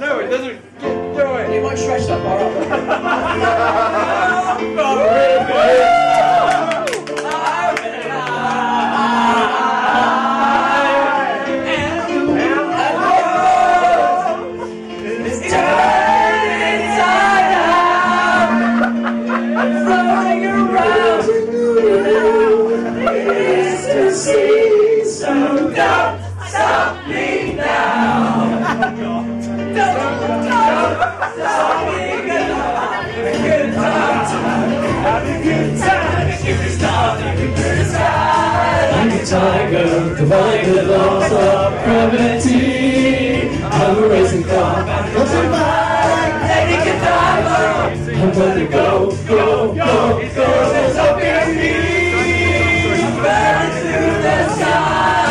No, it doesn't. Get, do it. You might stretch that bar So tiger, divided laws of gravity. I'm a racing car, nothing back. Lady Godiva. I'm gonna go, go, go, go. There's hope in me. Burn through the sky.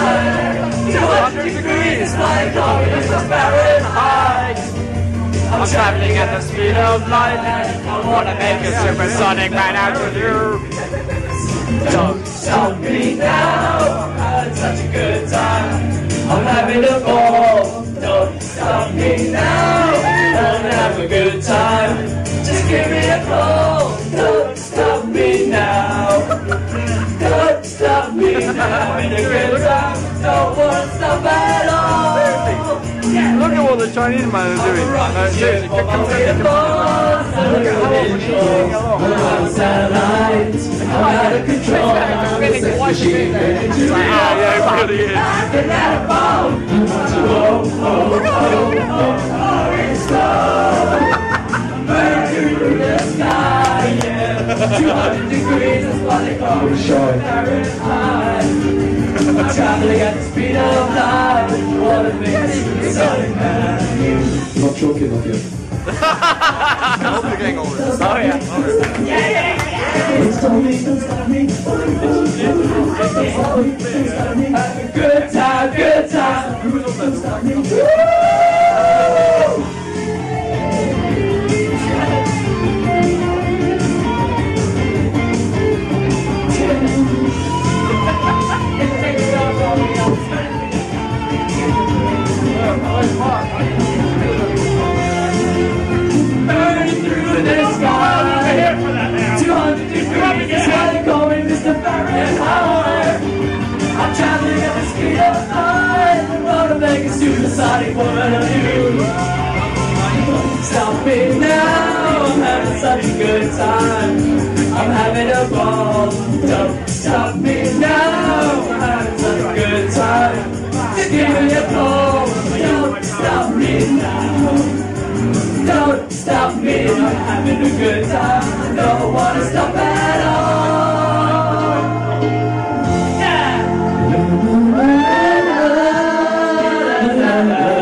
200 degrees, flying kilometers of Fahrenheit. I'm traveling at the speed of light. I wanna make a supersonic man out of you. Don't stop me now. I had such a good time. I'm having a ball. Don't stop me now. Wanna have a good time. Just give me a call. Don't stop me now. Don't stop me now. Having a good time. Don't wanna stop at all. Look at what the Chinese man is doing. Uh, seriously, come- come- come- come- a sex machine. It's like, ah, yeah, it really is. degrees is what they call me Fahrenheit. I'm traveling at the speed of light. What a mix, something man. Not choking enough yet. I hope you're getting older. Oh, yeah. Don't stop me, don't stop me. Corre, me now. I'm having such a good time. I'm having a ball. Don't stop me now. I'm having such a good time. Just give me a call. Don't stop me now. Don't stop me. I'm having a good time. I don't wanna stop at all. Yeah.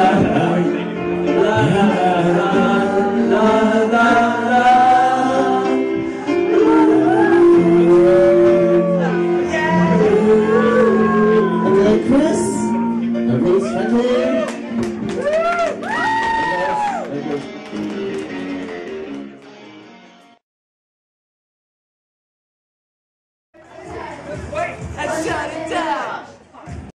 传说。